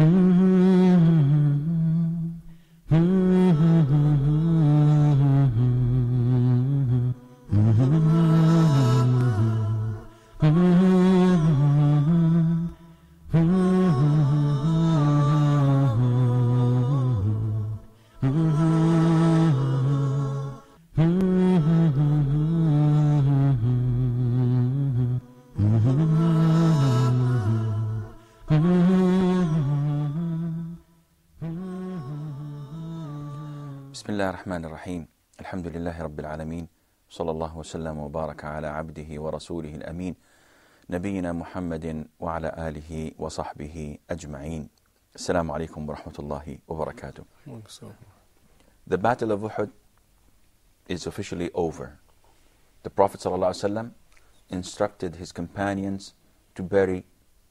Mm-hmm. الرحمن الرحيم الحمد لله رب العالمين صلى الله وسلم وبارك على عبده ورسوله الأمين نبينا محمد وعلى آله وصحبه أجمعين السلام عليكم ورحمة الله وبركاته The battle of Uhud is officially over. The Prophet ﷺ instructed his companions to bury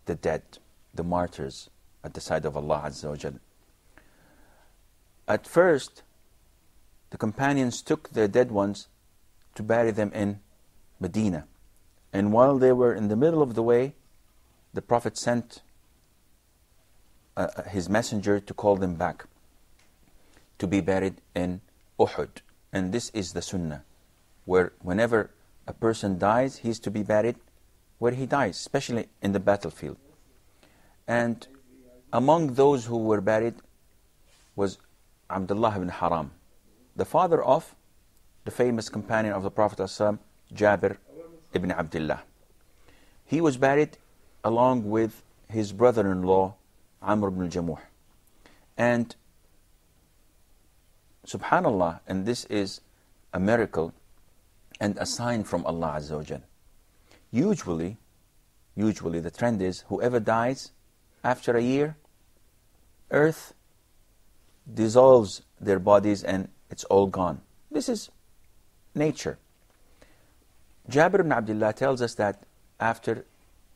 the dead, the martyrs, at the side of Allah Azza wa Jal. At first, the companions took their dead ones to bury them in Medina. And while they were in the middle of the way, the Prophet sent uh, uh, his messenger to call them back to be buried in Uhud. And this is the Sunnah, where whenever a person dies, he is to be buried where he dies, especially in the battlefield. And among those who were buried was Abdullah ibn Haram, the father of the famous companion of the Prophet Jabir ibn Abdullah. He was buried along with his brother-in-law, Amr ibn al-Jamuh. And subhanallah, and this is a miracle and a sign from Allah Azza wa. Usually, usually the trend is whoever dies after a year, earth dissolves their bodies and it's all gone. This is nature. Jabir ibn Abdullah tells us that after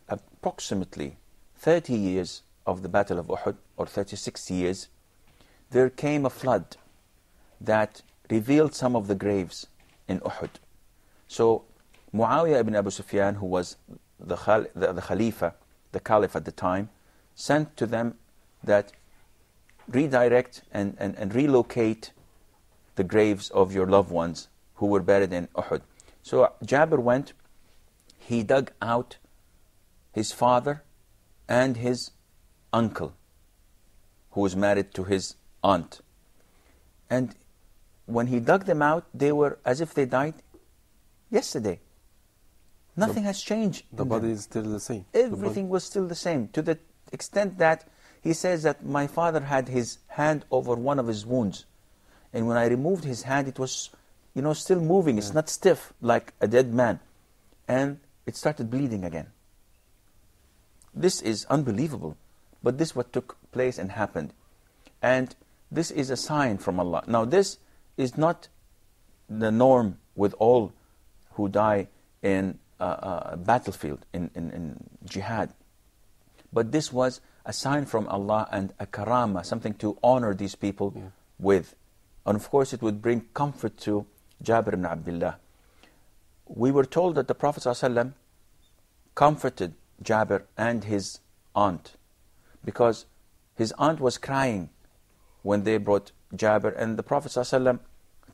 approximately 30 years of the Battle of Uhud, or 36 years, there came a flood that revealed some of the graves in Uhud. So Muawiyah ibn Abu Sufyan, who was the, khal the, the Khalifa, the Caliph at the time, sent to them that redirect and, and, and relocate the graves of your loved ones who were buried in Uhud. So Jabir went, he dug out his father and his uncle, who was married to his aunt. And when he dug them out, they were as if they died yesterday. Nothing The- has changed. The body them. is still the same. The Everything was still the same to the extent that he says that my father had his hand over one of his wounds. And when I removed his hand, it was, you know, still moving. It's Yeah. not stiff like a dead man. And it started bleeding again. This is unbelievable. But this what took place and happened. And this is a sign from Allah. Now this is not the norm with all who die in a, a battlefield, in, in, in jihad. But this was a sign from Allah and a karama, something to honor these people Yeah. with. And of course, it would bring comfort to Jabir ibn Abdullah. We were told that the Prophet ﷺ comforted Jabir and his aunt because his aunt was crying when they brought Jabir, and the Prophet ﷺ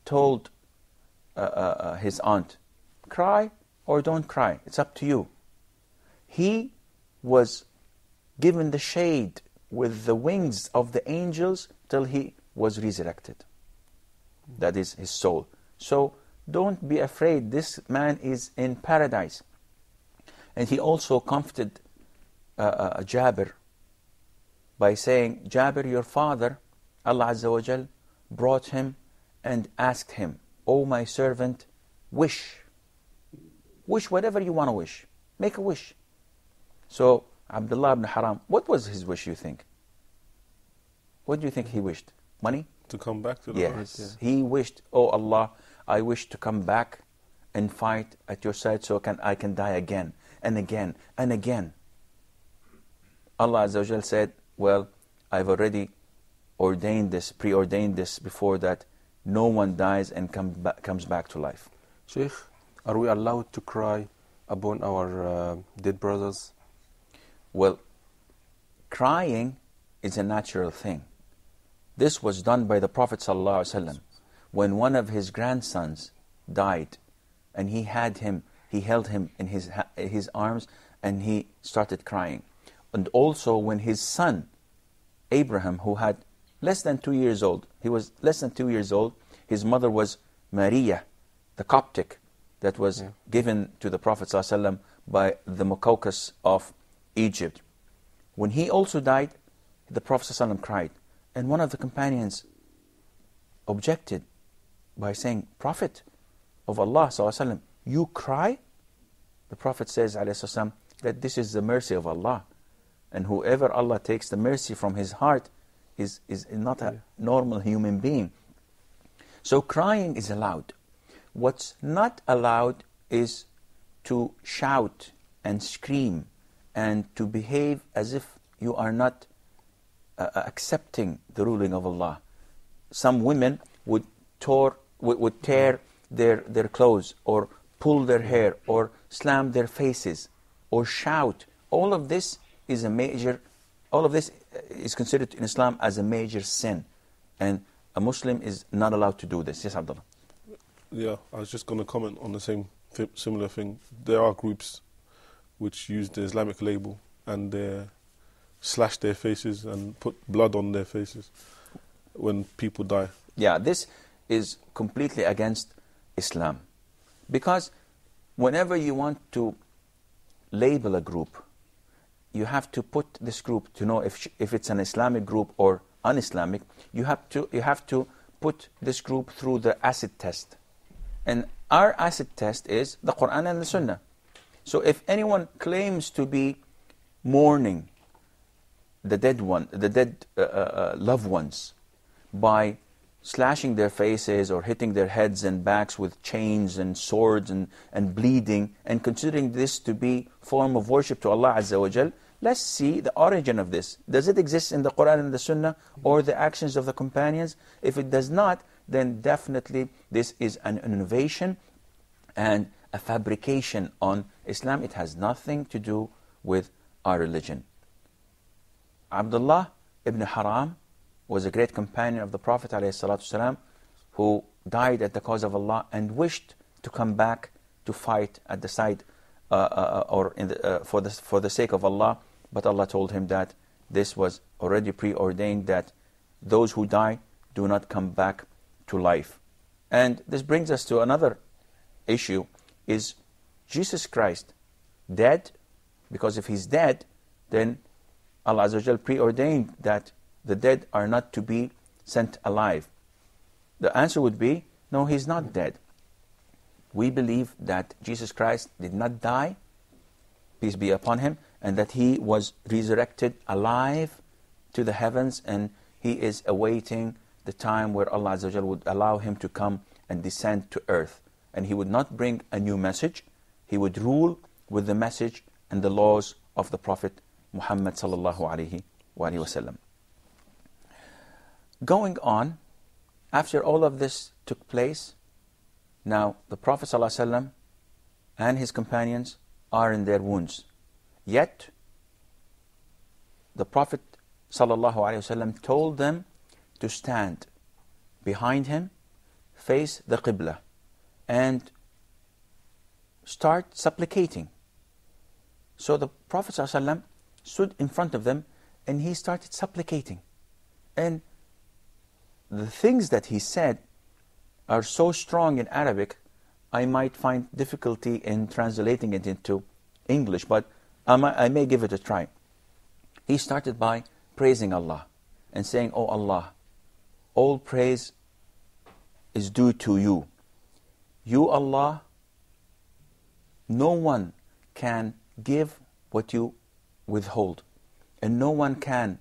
told uh, uh, uh, his aunt, Cry or don't cry, it's up to you. He was given the shade with the wings of the angels till he was resurrected. That is his soul. So don't be afraid, this man is in paradise. And he also comforted uh, uh, Jabir by saying, Jabir, your father, Allah Azza wa Jal, brought him and asked him, O my servant, wish. Wish whatever you want to wish. Make a wish. So, Abdullah ibn Haram, what was his wish, you think? What do you think he wished? Money? To come back to the Yes. He wished, Oh Allah, I wish to come back and fight at your side so can, I can die again and again and again. Allah Azza said, Well, I've already ordained this, preordained this before that no one dies and come ba- comes back to life. Sheikh, are we allowed to cry upon our uh, dead brothers? Well, crying is a natural thing. This was done by the Prophet ﷺ when one of his grandsons died and he had him, he held him in his, his arms and he started crying. And also when his son, Abraham, who had less than two years old, he was less than two years old, his mother was Maria, the Coptic, that was yeah. given to the Prophet ﷺ by the Muqawqis of Egypt. When he also died, the Prophet ﷺ cried. And one of the companions objected by saying, Prophet of Allah ﷺ, you cry? The Prophet says ﷺ, that this is the mercy of Allah. And whoever Allah takes the mercy from his heart is, is not a normal human being. So crying is allowed. What's not allowed is to shout and scream and to behave as if you are not uh, uh, accepting the ruling of Allah. Some women would, tore, would, would tear their, their clothes or pull their hair or slam their faces or shout. All of this is a major, all of this is considered in Islam as a major sin. And a Muslim is not allowed to do this. Yes, Abdullah. Yeah, I was just going to comment on the same similar thing. There are groups which use the Islamic label and they slash their faces and put blood on their faces when people die. Yeah, this is completely against Islam. Because whenever you want to label a group, you have to put this group to know if, if it's an Islamic group or un-Islamic. You have to you have to put this group through the acid test, and our acid test is the Quran and the Sunnah. So if anyone claims to be mourning the dead one, the dead uh, uh, uh loved ones, by slashing their faces or hitting their heads and backs with chains and swords and, and bleeding and considering this to be form of worship to Allah Azza wa Jal, let's see the origin of this. Does it exist in the Quran and the Sunnah or the actions of the companions? If it does not, then definitely this is an innovation and a fabrication on Islam. It has nothing to do with our religion. Abdullah ibn Haram was a great companion of the Prophet ﷺ who died at the cause of Allah and wished to come back to fight at the side uh, uh, or uh, for, the, for the sake of Allah. But Allah told him that this was already preordained that those who die do not come back to life. And this brings us to another issue, is Jesus Christ dead? Because if he's dead, then Allah Azza preordained that the dead are not to be sent alive? The answer would be, no, he's not dead. We believe that Jesus Christ did not die, peace be upon him, and that he was resurrected alive to the heavens and he is awaiting the time where Allah would allow him to come and descend to earth. And he would not bring a new message, he would rule with the message and the laws of the Prophet Muhammad sallallahu alayhi wa sallam. Going on, after all of this took place, now the Prophet sallallahu and his companions are in their wounds. Yet, the Prophet ﷺ told them to stand behind him, face the Qibla, and start supplicating. So the Prophet ﷺ stood in front of them and he started supplicating. And the things that he said are so strong in Arabic, I might find difficulty in translating it into English, but I, may give it a try. He started by praising Allah and saying, Oh Allah, all praise is due to you. You, Allah, no one can give what you withhold, and no one can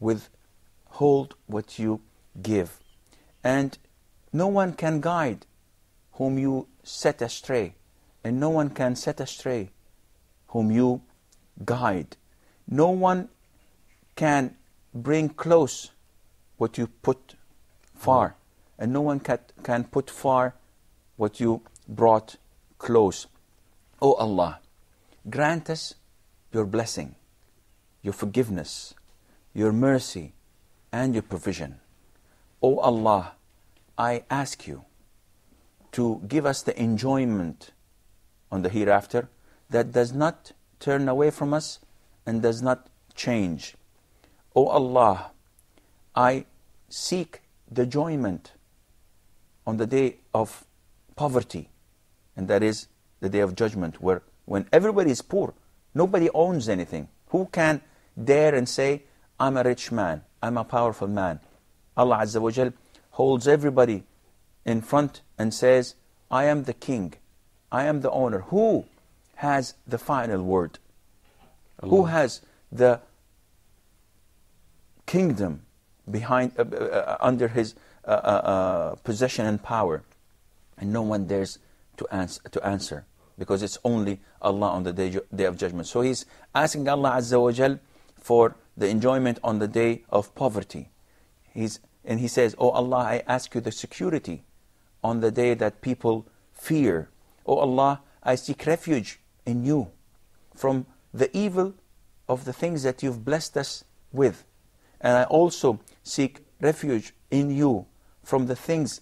withhold what you give. And no one can guide whom you set astray, and no one can set astray whom you guide. No one can bring close what you put far, and no one can, can put far what you brought close. O oh Allah, grant us your blessing, your forgiveness, your mercy, and your provision. O Allah, I ask you to give us the enjoyment on the hereafter that does not turn away from us and does not change. O Allah, I seek the enjoyment on the day of poverty, and that is the day of judgment, where when everybody is poor, nobody owns anything. Who can dare and say, I'm a rich man, I'm a powerful man? Allah Azza wa Jal holds everybody in front and says, I am the king, I am the owner. Who has the final word? Who has the kingdom behind, uh, uh, under his uh, uh, uh, possession and power? And no one dares to answer, to answer because it's only Allah on the day, day of judgment. So he's asking Allah Azza wa Jal for the enjoyment on the day of poverty. He's, and he says, Oh Allah, I ask you the security on the day that people fear. Oh Allah, I seek refuge in you from the evil of the things that you've blessed us with. And I also seek refuge in you from the things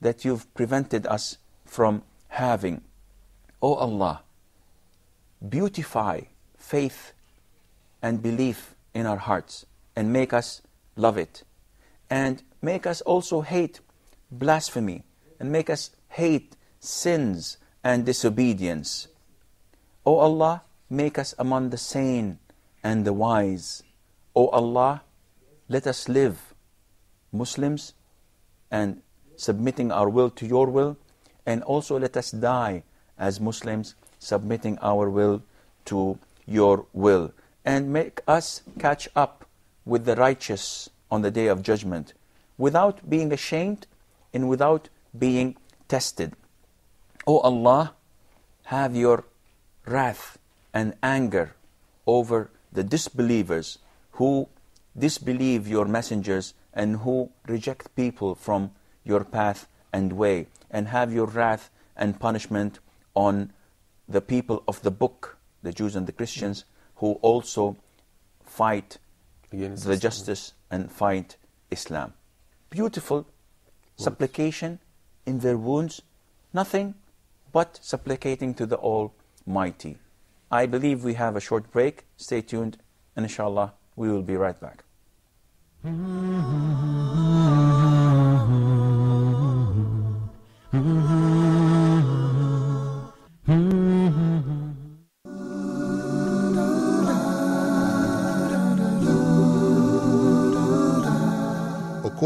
that you've prevented us from having. O oh Allah, beautify faith and belief in our hearts and make us love it. And make us also hate blasphemy and make us hate sins and disobedience. O oh Allah, make us among the sane and the wise. O oh Allah, let us live Muslims and submitting our will to your will, and also let us die as Muslims submitting our will to your will. And make us catch up with the righteous on the day of judgment without being ashamed and without being tested. O oh Allah, have your wrath and anger over the disbelievers who disbelieve your messengers and who reject people from your path and way, and have your wrath and punishment on the people of the book, the Jews and the Christians, who also fight Against the Islam. justice and fight Islam. Beautiful supplication in their wounds, nothing but supplicating to the Almighty. I believe we have a short break. Stay tuned, and inshallah, we will be right back.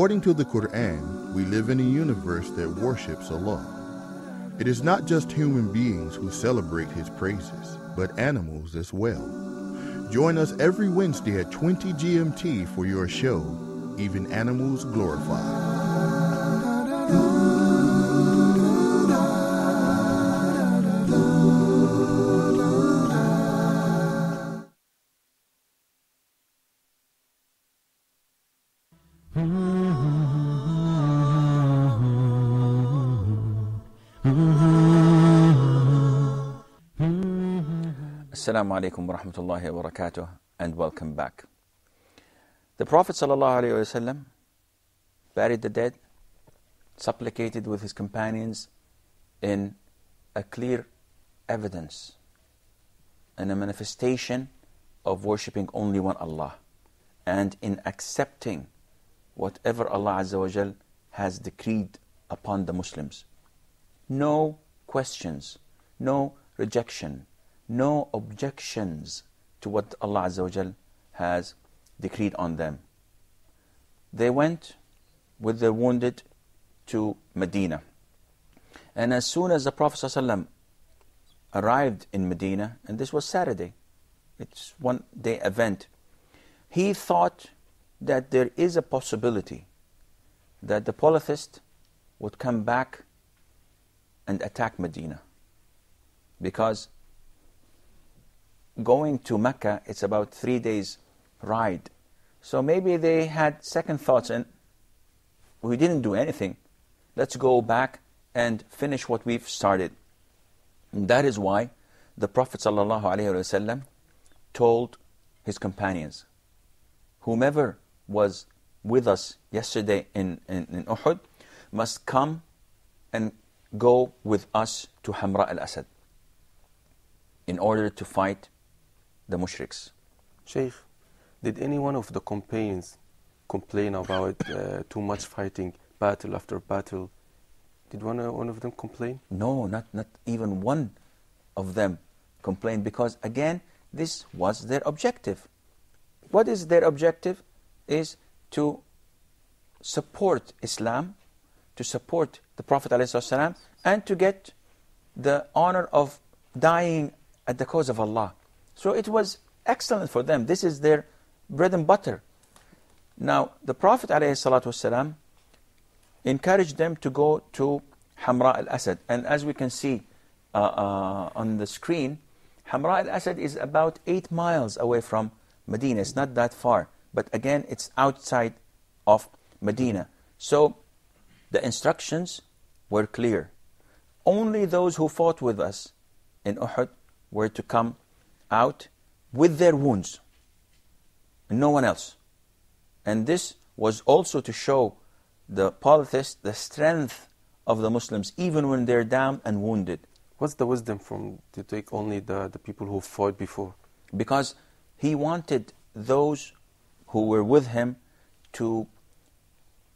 According to the Quran, we live in a universe that worships Allah. It is not just human beings who celebrate His praises, but animals as well. Join us every Wednesday at 20 GMT for your show, Even Animals Glorified. Assalamu alaikum wa rahmatullahi wa barakatuh and welcome back. The Prophet wasallam buried the dead, supplicated with his companions in a clear evidence and a manifestation of worshipping only one Allah and in accepting whatever Allah has decreed upon the Muslims. No questions, no rejection, no objections to what Allah Azza has decreed on them. They went with their wounded to Medina. And as soon as the Prophet ﷺ arrived in Medina, and this was Saturday, it's one day event, he thought that there is a possibility that the polytheist would come back and attack Medina. Because going to Mecca, it's about three days ride. So maybe they had second thoughts and we didn't do anything. Let's go back and finish what we've started. And that is why the Prophet ﷺ told his companions, whomever was with us yesterday in, in, in Uhud must come and go with us to Hamra al-Asad in order to fight the mushriks. Sheikh, did any one of the companions complain about uh, too much fighting, battle after battle? Did one, uh, one of them complain? No, not, not even one of them complained because, again, this was their objective. What is their objective? Is to support Islam, to support the Prophet ﷺ, and to get the honor of dying at the cause of Allah. So it was excellent for them. This is their bread and butter. Now, the Prophet ﷺ encouraged them to go to Hamra al-Asad. And as we can see uh, uh, on the screen, Hamra al-Asad is about 8 miles away from Medina. It's not that far. But again, it's outside of Medina. So the instructions were clear. Only those who fought with us in Uhud were to come out with their wounds. And no one else. And this was also to show the polytheists the strength of the Muslims, even when they're down and wounded. What's the wisdom from to take only the, the people who fought before? Because he wanted those who were with him to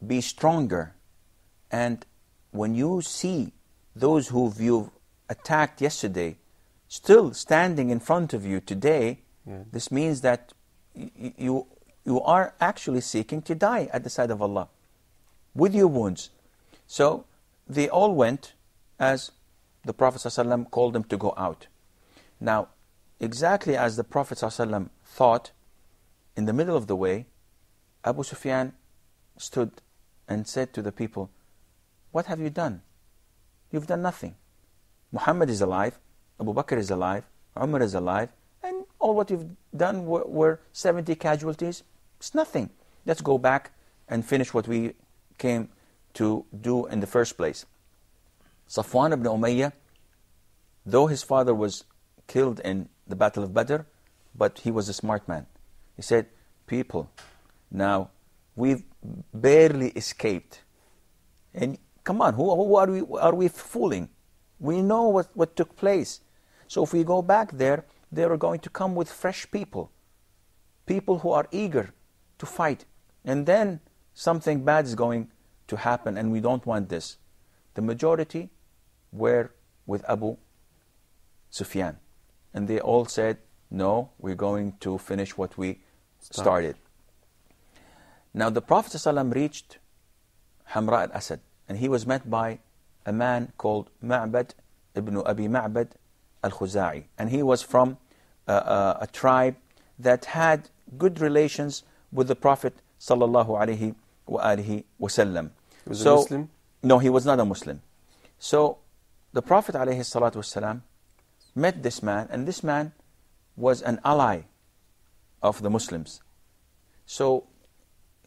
be stronger. And when you see those who you've attacked yesterday still standing in front of you today, Yeah. this means that y- you, you are actually seeking to die at the side of Allah with your wounds. So they all went as the Prophet ﷺ called them to go out. Now, exactly as the Prophet ﷺ thought, in the middle of the way, Abu Sufyan stood and said to the people, What have you done? You've done nothing. Muhammad is alive, Abu Bakr is alive, Umar is alive, and all what you've done were, were 70 casualties. It's nothing. Let's go back and finish what we came to do in the first place. Safwan ibn Umayyah, though his father was killed in the Battle of Badr, but he was a smart man. He said, People, now we've barely escaped. And come on, who, who are, we, are we fooling? We know what, what took place. So if we go back there, they are going to come with fresh people. People who are eager to fight. And then something bad is going to happen, and we don't want this. The majority were with Abu Sufyan. And they all said, no, we're going to finish what we started. Now the Prophet ﷺ reached Hamra al-Asad, and he was met by a man called Ma'bad ibn Abi Ma'bad al-Khuza'i. And he was from uh, uh, a tribe that had good relations with the Prophet sallallahu alaihi wasallam. He was a so, Muslim? No, he was not a Muslim. So the Prophet alayhi salatu wasalam met this man, and this man was an ally of the Muslims. So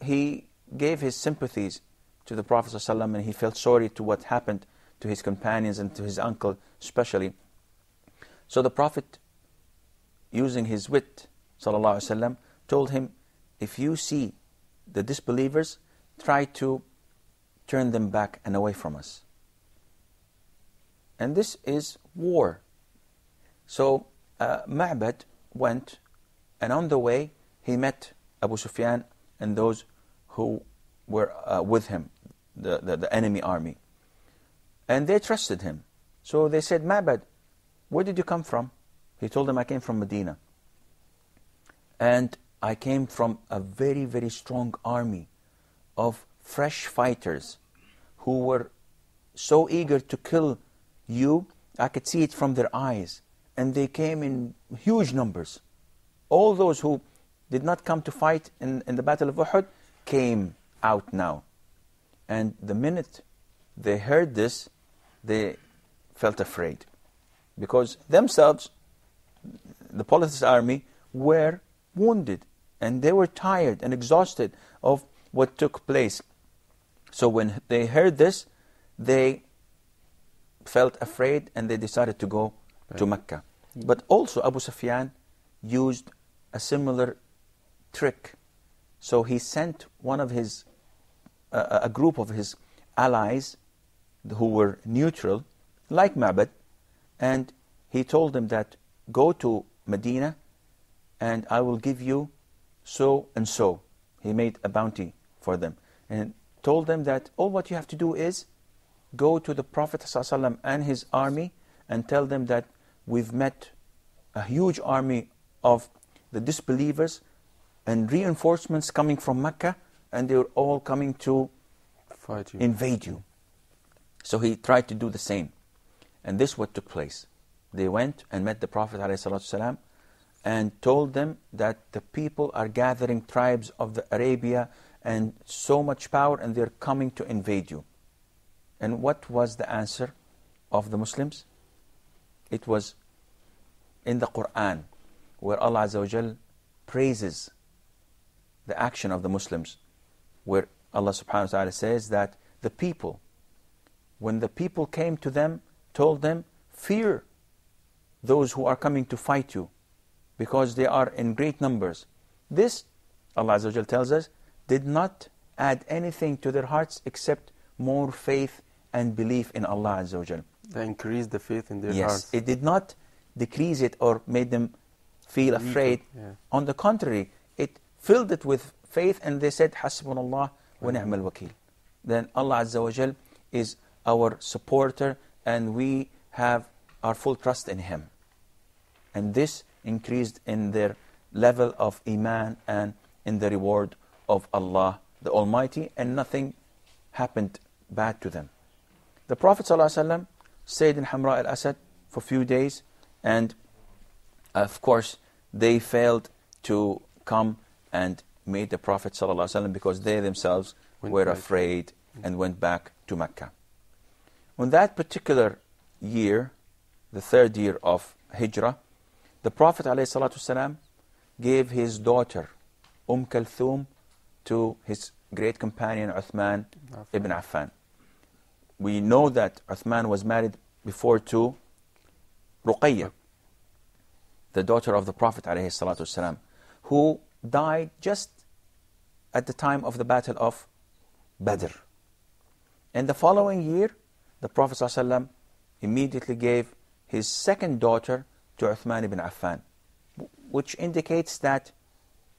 he gave his sympathies to the Prophet ﷺ and he felt sorry to what happened to his companions and to his uncle especially. So the Prophet, using his wit, ﷺ, told him, if you see the disbelievers, try to turn them back and away from us. And this is war. So uh, Ma'bad went, and on the way he met Abu Sufyan and those who were uh, with him, the, the, the enemy army. And they trusted him. So they said, Ma'bad, where did you come from? He told them, I came from Medina. And I came from a very, very strong army of fresh fighters who were so eager to kill you, I could see it from their eyes. And they came in huge numbers. All those who did not come to fight in, in the Battle of Uhud came out now. And the minute they heard this, they felt afraid. Because themselves, the Polytheist army, were wounded. And they were tired and exhausted of what took place. So when they heard this, they felt afraid and they decided to go to Mecca. But also Abu Sufyan used a similar trick So he sent one of his, uh, a group of his allies who were neutral, like Ma'bad, and he told them that go to Medina and I will give you so and so. He made a bounty for them and told them that all what you have to do is go to the Prophet ﷺ and his army and tell them that we've met a huge army of the disbelievers and reinforcements coming from Mecca and they were all coming to Fight you. invade you. So he tried to do the same. And this what took place. They went and met the Prophet ﷺ and told them that the people are gathering tribes of the Arabia and so much power and they're coming to invade you. And what was the answer of the Muslims? It was in the Quran where Allah praises the action of the Muslims where Allah subhanahu wa ta'ala says that the people when the people came to them told them fear those who are coming to fight you because they are in great numbers. This Allah Azza tells us did not add anything to their hearts except more faith and belief in Allah Azza They increased the faith in their yes hearts. it did not decrease it or made them feel afraid. yeah. on the contrary it filled it with faith and they said hasbunallah wa ni'mal wakil then Allah Azza wa Jal is our supporter and we have our full trust in him. And this increased in their level of iman and in the reward of Allah the Almighty and nothing happened bad to them. The Prophet ﷺ stayed in Hamra al-Asad for a few days and of course they failed to come and meet the Prophet ﷺ because they themselves Went were afraid and went back to Mecca. On that particular year, the third year of Hijrah, the Prophet ﷺ gave his daughter, Umm Kulthum, to his great companion Uthman ibn Affan. We know that Uthman was married before to Ruqayya, the daughter of the Prophet ﷺ, who died just at the time of the battle of Badr. In the following year, the Prophet ﷺ immediately gave his second daughter to Uthman ibn Affan, which indicates that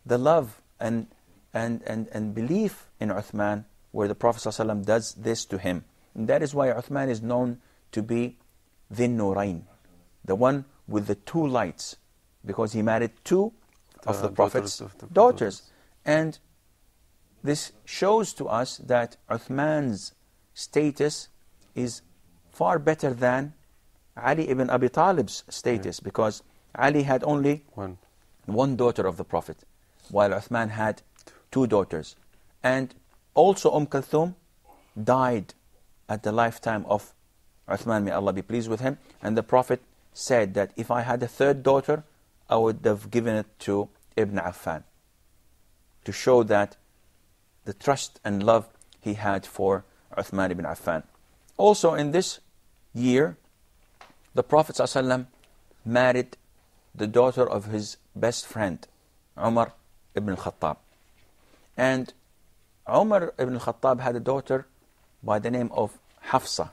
the love and, and, and, and belief in Uthman, where the Prophet ﷺ does this to him. And that is why Uthman is known to be Dhin Nurain, the one with the two lights, because he married two of The uh, the Prophet's daughters of the- daughters. And this shows to us that Uthman's status is far better than Ali ibn Abi Talib's status because Ali had only One. one daughter of the Prophet, while Uthman had two daughters. And also Umm Kulthum died at the lifetime of Uthman, may Allah be pleased with him. And the Prophet said that if I had a third daughter, I would have given it to Ibn Affan to show that the trust and love he had for Uthman ibn Affan. Also in this year, the Prophet ﷺ married the daughter of his best friend, Umar ibn al-Khattab. And Umar ibn al-Khattab had a daughter by the name of Hafsa.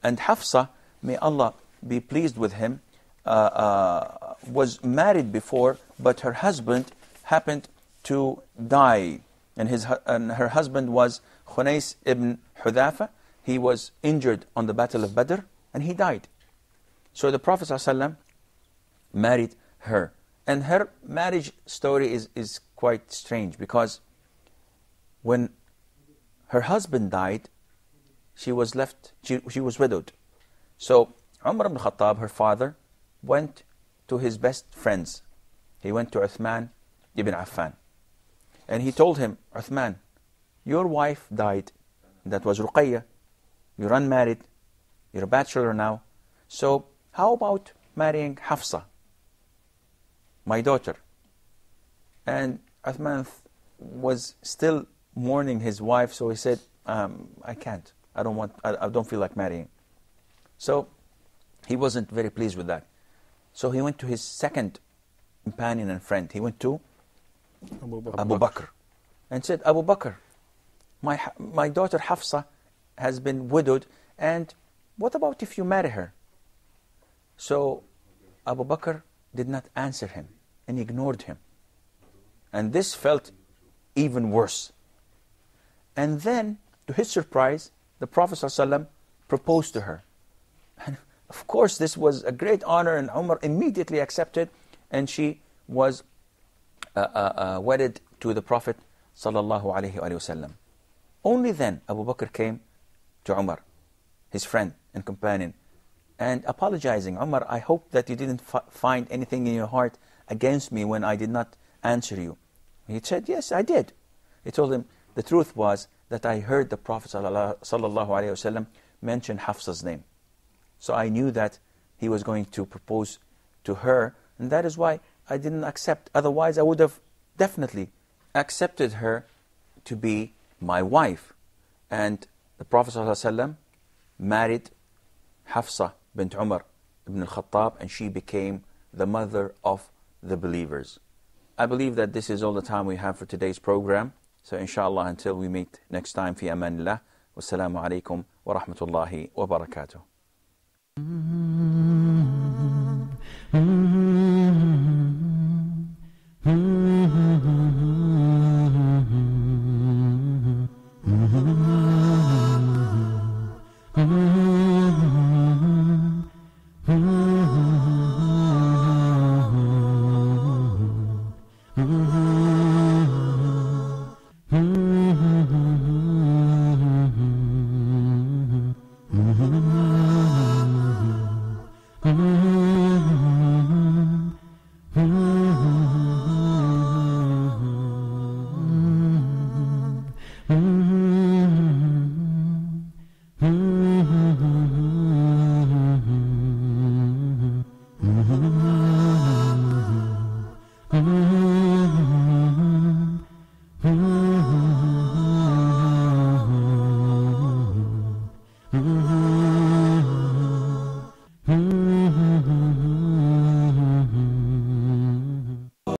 And Hafsa, may Allah be pleased with him, uh, uh, was married before, but her husband happened to die. And, his, and her husband was Khunais ibn Hudhafa. He was injured on the Battle of Badr, and he died. So the Prophet ﷺ married her. And her marriage story is, is quite strange because when her husband died, she was left, she, she was widowed. So Umar ibn Khattab, her father, went to his best friends. He went to Uthman ibn Affan. And he told him, Uthman, your wife died. That was Ruqayya. You're unmarried. You're a bachelor now. So how about marrying Hafsa, my daughter? And Uthman was still mourning his wife, so he said, um, I can't. I don't want, I, I don't feel like marrying. So he wasn't very pleased with that. So he went to his second companion and friend. He went to Abu Bakr. Abu Bakr. and said, Abu Bakr, my, my daughter Hafsa has been widowed, and what about if you marry her? So Abu Bakr did not answer him and ignored him. And this felt even worse. And then, to his surprise, the Prophet ﷺ proposed to her. And of course, this was a great honor, and Umar immediately accepted, and she was uh, uh, uh, wedded to the Prophet ﷺ. Only then Abu Bakr came to Umar, his friend and companion, and apologizing, Umar, I hope that you didn't find anything in your heart against me when I did not answer you. He said, yes, I did. He told him, the truth was that I heard the Prophet ﷺ mention Hafsa's name. So I knew that he was going to propose to her, and that is why I didn't accept. Otherwise, I would have definitely accepted her to be my wife. And the Prophet ﷺ married Hafsa bint Umar ibn al-Khattab and she became the mother of the believers. I believe that this is all the time we have for today's program. So inshallah until we meet next time fi amanillah. Wassalamu alaikum wa rahmatullahi wa barakatuh. Mm-hmm. Mm-hmm. Mm-hmm.